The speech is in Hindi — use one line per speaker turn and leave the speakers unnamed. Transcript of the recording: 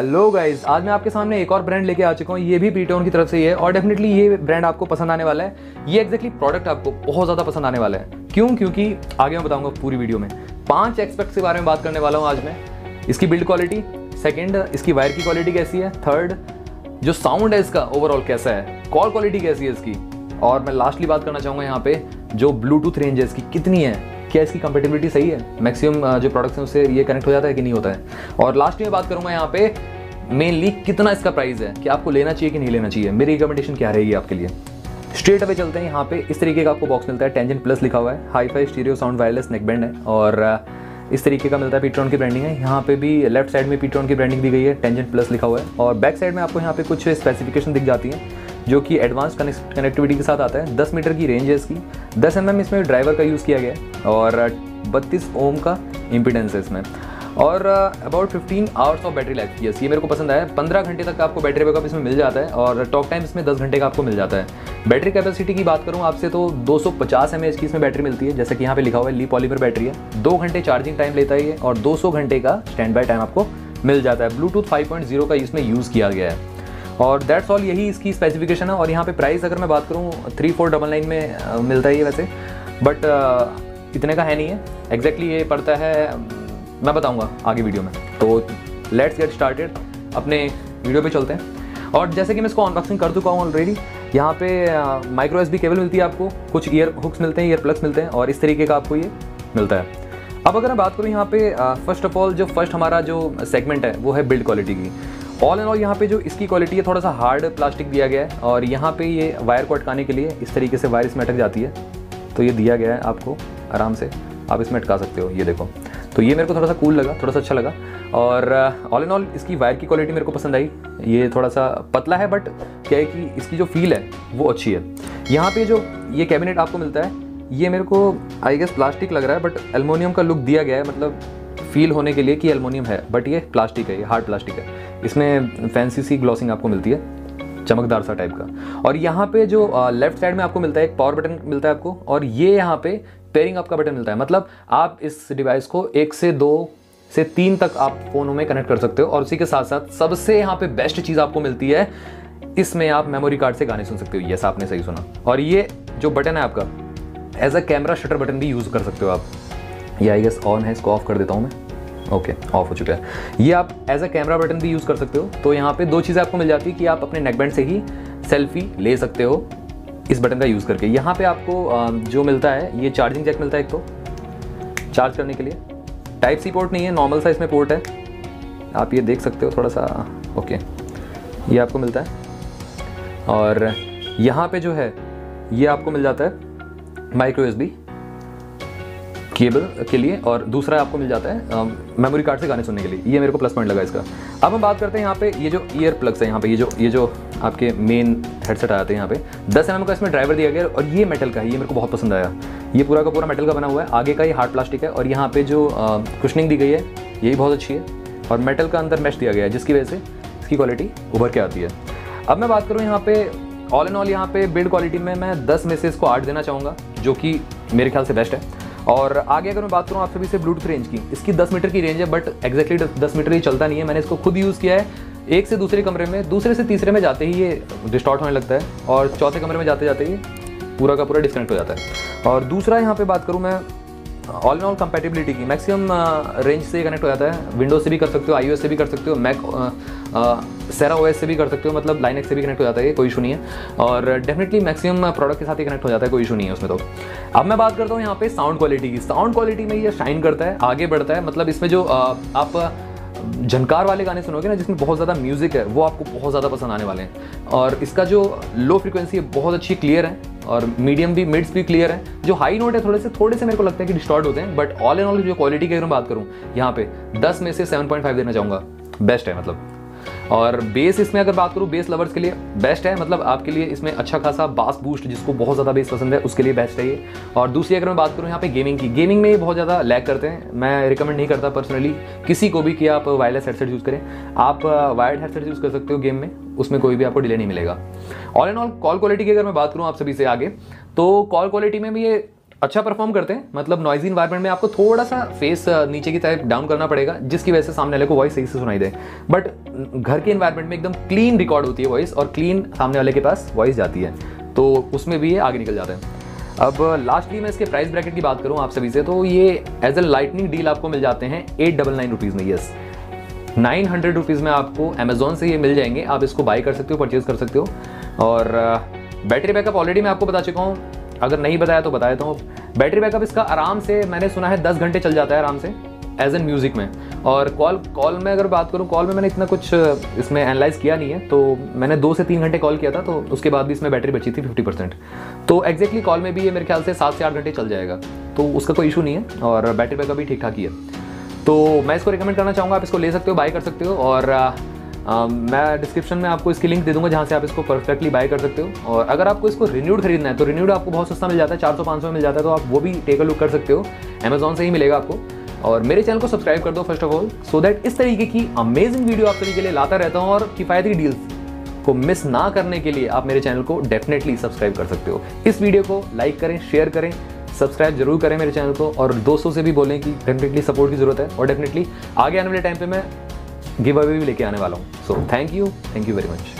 हेलो गाइस आज मैं आपके सामने एक और ब्रांड लेके आ चुका हूँ। ये भी पीटोन की तरफ़ से ही है और डेफिनेटली ये ब्रांड आपको पसंद आने वाला है। ये एक्जैक्टली प्रोडक्ट आपको बहुत ज़्यादा पसंद आने वाला है। क्यों? क्योंकि आगे मैं बताऊँगा पूरी वीडियो में। पाँच एक्सपेक्ट्स के बारे में बात करने वाला हूँ आज मैं। इसकी बिल्ड क्वालिटी सेकेंड इसकी वायर की क्वालिटी कैसी है? थर्ड जो साउंड है इसका ओवरऑल कैसा है? कॉल क्वालिटी कैसी है इसकी? और मैं लास्टली बात करना चाहूँगा यहाँ पे, जो ब्लूटूथ रेंज है इसकी, कितनी है? क्या इसकी कंपेटेबिलिटी सही है? मैक्सिमम जो प्रोडक्ट्स हैं उससे ये कनेक्ट हो जाता है कि नहीं होता है? और लास्ट में बात करूँगा यहाँ पे मेनली कितना इसका प्राइस है? कि आपको लेना चाहिए कि नहीं लेना चाहिए? मेरी रिकमेंडेशन क्या रहेगी आपके लिए? स्ट्रेट अवे चलते हैं यहाँ पे। इस तरीके का आपको बॉक्स मिलता है। टेंजन प्लस लिखा हुआ है। Hi fi stereo sound wireless neck band है। और इस तरीके का मिलता है पीट्रॉन की ब्रांडिंग है। यहाँ पे भी लेफ़्ट साइड में पीट्रॉन की ब्रांडिंग दी गई है। टेंजन प्लस लिखा हुआ है। और बैक साइड में आपको यहाँ पे कुछ स्पेसिफिकेशन दिख जाती है। जो कि एडवांस कनेक्टिविटी के साथ आता है। 10 मीटर की रेंज है इसकी। 10 एम mm इसमें ड्राइवर का यूज़ किया गया है और बत्तीस ओम का इम्पिडेंस है इसमें। और about fifteen hours of battery life yes ये मेरे को पसंद आया। पंद्रह घंटे तक आपको बैटरी बैकअप इसमें मिल जाता है और टॉक टाइम इसमें दस घंटे का आपको मिल जाता है। बैटरी कैपेसिटी की बात करूँ आपसे तो 250 सौ पचास की इसमें बैटरी मिलती है। जैसे कि यहाँ पे लिखा हुआ है ली पॉलीमर बैटरी है। दो घंटे चार्जिंग टाइम लेता है ये और 200 घंटे का स्टैंड बाय टाइम आपको मिल जाता है। ब्लूटूथ 5.0 का इसमें यूज़ किया गया है। और दैट्स ऑल यही इसकी स्पेसिफिकेशन है। और यहाँ पे प्राइस अगर मैं बात करूँ थ्री फोर डबल नाइन में मिलता ही है वैसे। बट इतने का है नहीं है। एग्जैक्टली exactly ये पड़ता है मैं बताऊँगा आगे वीडियो में। तो लेट्स गेट स्टार्टेड अपने वीडियो पे चलते हैं। और जैसे कि मैं इसको अनबॉक्सिंग कर चुका हूँ ऑलरेडी यहाँ पे माइक्रो एस केबल मिलती है आपको। कुछ ईयर हुक्स मिलते हैं ईयर प्लग्स मिलते हैं, और इस तरीके का आपको ये मिलता है। अब अगर मैं बात करूँ यहाँ पे फ़र्स्ट ऑफ़ ऑल जो फ़र्स्ट हमारा जो सेगमेंट है, वो है बिल्ड क्वालिटी की। ऑल एंड ऑल यहाँ पे जो इसकी क्वालिटी है, थोड़ा सा हार्ड प्लास्टिक दिया गया है और यहाँ पे ये वायर को अटकाने के लिए इस तरीके से वायर इसमें अटक जाती है। तो ये दिया गया है आपको आराम से। आप इसमें अटका सकते हो, ये देखो। तो ये मेरे को थोड़ा सा कूल लगा, थोड़ा सा अच्छा लगा। और ऑल एंड ऑल इसकी वायर की क्वालिटी मेरे को पसंद आई। ये थोड़ा सा पतला है बट क्या है कि इसकी जो फील है, वो अच्छी है। यहाँ पे जो ये कैबिनेट आपको मिलता है, ये मेरे को आई गेस प्लास्टिक लग रहा है बट एलमोनियम का लुक दिया गया है। मतलब फील होने के लिए कि एलमोनियम है बट ये प्लास्टिक है, ये हार्ड प्लास्टिक है। इसमें फैंसी सी ग्लॉसिंग आपको मिलती है, चमकदार सा टाइप का। और यहाँ पे जो लेफ़्ट साइड में आपको मिलता है, एक पावर बटन मिलता है आपको, और ये यहाँ पे पेयरिंग आपका बटन मिलता है। मतलब आप इस डिवाइस को एक से दो से तीन तक आप फोनों में कनेक्ट कर सकते हो, और उसी के साथ साथ सबसे यहाँ पे बेस्ट चीज़ आपको मिलती है, इसमें आप मेमोरी कार्ड से गाने सुन सकते हो। यस, आपने सही सुना। और ये जो बटन है आपका as a camera shutter button भी यूज़ कर सकते हो आप। ये आई गेस ऑन है, इसको ऑफ़ कर देता हूँ मैं। ओके ऑफ़ हो चुका है। ये आप एज अ कैमरा बटन भी यूज़ कर सकते हो। तो यहाँ पे दो चीज़ें आपको मिल जाती है कि आप अपने नेकबैंड से ही सेल्फी ले सकते हो इस बटन का यूज़ करके। यहाँ पे आपको जो मिलता है, ये चार्जिंग जैक मिलता है एक तो। चार्ज करने के लिए। टाइप सी पोर्ट नहीं है नॉर्मल साइज़ में पोर्ट है। आप ये देख सकते हो थोड़ा सा। ओके ये आपको मिलता है। और यहाँ पे जो है, ये आपको मिल जाता है माइक्रो एस केबल के लिए और दूसरा आपको मिल जाता है मेमोरी कार्ड से गाने सुनने के लिए। ये मेरे को प्लस पॉइंट लगा इसका। अब हम बात करते हैं यहाँ पे, ये जो ईयर प्लग्स है यहाँ पे, ये जो ये जो आपके मेन हेडसेट आते हैं यहाँ पे, दस एम का इसमें ड्राइवर दिया गया और ये मेटल का है, ये मेरे को बहुत पसंद आया। ये पूरा का पूरा मेटल का बना हुआ है, आगे का ये हार्ड प्लास्टिक है और यहाँ पे जो कुशनिंग दी गई है, ये भी बहुत अच्छी है और मेटल का अंदर मैश दिया गया है, जिसकी वजह से इसकी क्वालिटी उभर के आती है। अब मैं बात करूँ यहाँ पे ऑल इन ऑल यहाँ पे बिल्ड क्वालिटी में मैं दस में से इसको आठ देना चाहूँगा, जो कि मेरे ख्याल से बेस्ट है। और आगे अगर मैं बात करूँ आप सभी से ब्लूटूथ रेंज की, इसकी 10 मीटर की रेंज है बट एक्जैक्टली 10 मीटर ही चलता नहीं है। मैंने इसको खुद यूज़ किया है, एक से दूसरे कमरे में, दूसरे से तीसरे में जाते ही ये डिस्टॉर्ट होने लगता है और चौथे कमरे में जाते जाते ही पूरा का पूरा डिस्कनेक्ट हो जाता है। और दूसरा यहाँ पर बात करूँ मैं ऑल इन ऑल कंपेटिबिलिटी की। मैक्सिमम रेंज से कनेक्ट हो जाता है। विंडोज़ से भी कर सकते हो आईओएस से भी कर सकते हो मैक सेरा ओएस से भी कर सकते हो मतलब लाइन से भी कनेक्ट हो जाता है कोई इशू नहीं है। और डेफिनेटली मैक्सिमम प्रोडक्ट के साथ ही कनेक्ट हो जाता है, कोई इशू नहीं है उसमें तो। अब मैं बात करता हूँ यहाँ पे साउंड क्वालिटी की। साउंड क्वालिटी में ये शाइन करता है, आगे बढ़ता है। मतलब इसमें जो आप झनकार वाले गाने सुनोगे ना, जिसमें बहुत ज़्यादा म्यूज़िक है, वो आपको बहुत ज़्यादा पसंद आने वाले हैं। और इसका जो लो फ्रिक्वेंसी है, बहुत अच्छी क्लियर है। और मीडियम भी मिड्स भी क्लियर है। जो हाई नोट है, थोड़े से थोड़े से मेरे को लगता है कि डिस्टॉर्ट होते हैं बट ऑल एंड ऑल जो क्वालिटी की अगर मैं बात करूँ, यहाँ पे 10 में से 7.5 देना चाहूँगा। बेस्ट है मतलब। और बेस इसमें अगर बात करूँ बेस लवर्स के लिए बेस्ट है मतलब आपके लिए इसमें अच्छा खासा बास बूस्ट जिसको बहुत ज़्यादा बेस पसंद है, उसके लिए बेस्ट है ये। और दूसरी अगर मैं बात करूँ यहाँ पे गेमिंग की गेमिंग में ये बहुत ज़्यादा लैक करते हैं, मैं रिकमेंड नहीं करता पर्सनली किसी को भी कि आप वायरलेस हेडसेट यूज़ करें। आप वायर्ड हेडसेट यूज़ कर सकते हो गेम में, उसमें कोई भी आपको डिले नहीं मिलेगा। All and all call quality की अगर मैं बात करूँ आप सभी से आगे तो कॉल क्वालिटी में भी ये अच्छा परफॉर्म करते हैं। मतलब नॉइजी इन्वायरमेंट में आपको थोड़ा सा फेस नीचे की तरफ़ डाउन करना पड़ेगा, जिसकी वजह से सामने वाले को वॉइस सही से सुनाई दे। बट घर के इन्वायरमेंट में एकदम क्लीन रिकॉर्ड होती है वॉइस और क्लीन सामने वाले के पास वॉइस जाती है। तो उसमें भी ये आगे निकल जाते हैं। अब लास्टली मैं इसके प्राइस ब्रैकेट की बात करूँ आप सभी से तो ये एज ए लाइटनिंग डील आपको मिल जाते हैं एट डबल नाइन रुपीज़ में यस नाइन हंड्रेड रुपीज़ में आपको अमेजोन से ये मिल जाएँगे। आप इसको बाई कर सकते हो परचेज कर सकते हो। और बैटरी बैकअप ऑलरेडी मैं आपको बता चुका हूँ। अगर नहीं बताया तो बताया तो बैटरी बैकअप इसका आराम से, मैंने सुना है दस घंटे चल जाता है आराम से एज एन म्यूज़िक में। और कॉल कॉल में अगर बात करूँ कॉल में मैंने इतना कुछ, इसमें एनालाइज किया नहीं है तो मैंने दो से तीन घंटे कॉल किया था तो उसके बाद भी इसमें बैटरी बची थी फिफ्टी परसेंट तो एक्जैक्टली कॉल में भी ये मेरे ख्याल से सात से आठ घंटे चल जाएगा। तो उसका कोई इशू नहीं है, और बैटरी बैकअप भी ठीक ठाक ही है। तो मैं इसको रिकमेंड करना चाहूँगा, आप इसको ले सकते हो बाय कर सकते हो, और मैं डिस्क्रिप्शन में आपको इसकी लिंक दे दूँगा जहाँ से आप इसको परफेक्टली बाय कर सकते हो। और अगर आपको इसको रिन्यूड खरीदना है तो रिन्यूड आपको बहुत सस्ता मिल जाता है, चार सौ, पाँच सौ मिल जाता है तो आप वो भी टेक अ लुक कर सकते हो। अमेजोन से ही मिलेगा आपको। और मेरे चैनल को सब्सक्राइब कर दो first of all so that इस तरीके की अमेजिंग वीडियो आप सभी के लिए लाता रहता हूँ और किफ़ायती डील्स को मिस ना करने के लिए आप मेरे चैनल को डेफिनेटली सब्सक्राइब कर सकते हो। इस वीडियो को लाइक करें शेयर करें सब्सक्राइब ज़रूर करें मेरे चैनल को और दोस्तों से भी बोलें कि डेफिनेटली सपोर्ट की ज़रूरत है और डेफिनेटली आगे आने वाले टाइम पे मैं गिव अवे भी लेके आने वाला हूँ। So thank you thank you very much